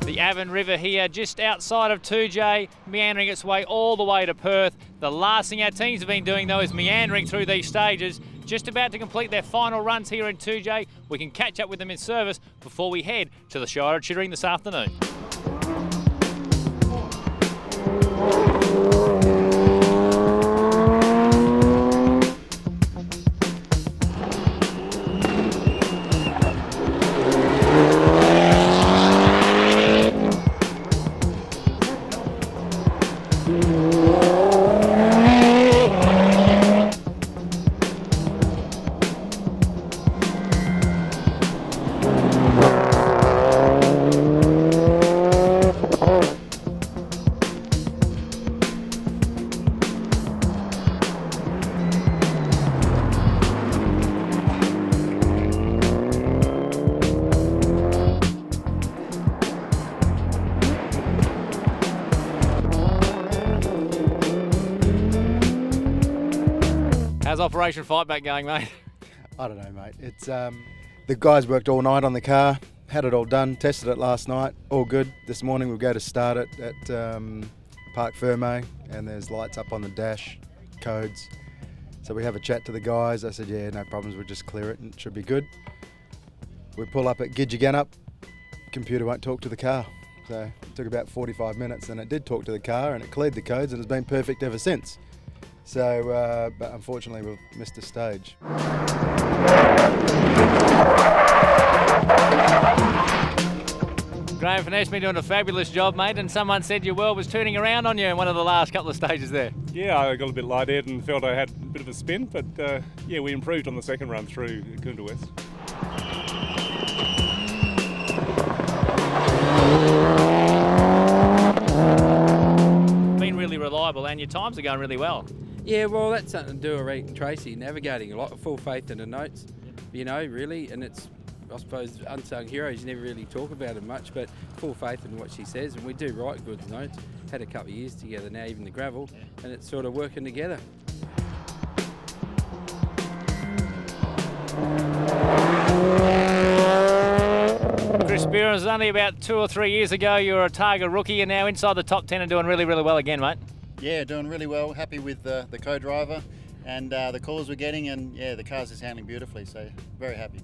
The Avon River here, just outside of Toodyay, meandering its way all the way to Perth. The last thing our teams have been doing, though, is meandering through these stages. Just about to complete their final runs here in Toodyay. We can catch up with them in service before we head to the Shire Chittering this afternoon. How's Operation Fightback going, mate? I don't know, mate. It's um, the guys worked all night on the car, had it all done, tested it last night, all good. This morning we'll go to start it at um, Parc Fermé, and there's lights up on the dash, codes. So we have a chat to the guys. I said, yeah, no problems. We'll just clear it and it should be good. We pull up at Gidgegannup. Computer won't talk to the car. So it took about 45 minutes, and it did talk to the car, and it cleared the codes, and it's been perfect ever since. So, uh, but unfortunately, we've missed a stage. Graham Finesse been doing a fabulous job, mate, and someone said your world was turning around on you in one of the last couple of stages there. Yeah, I got a bit light-headed and felt I had a bit of a spin, but uh, yeah, we improved on the second run through Kunda West. Been really reliable, and your times are going really well. Yeah, well, that's something to do with Tracy navigating a lot of full faith in the notes, you know, really. And it's, I suppose, unsung heroes, you never really talk about them much, but full faith in what she says. And we do write good notes. Had a couple of years together now, even the gravel, and it's sort of working together. Chris Spear was only about two or three years ago. You were a Targa rookie, and now inside the top 10 and doing really, really well again, mate. Yeah, doing really well. Happy with the, the co-driver and uh, the calls we're getting and yeah, the car's just handling beautifully, so very happy.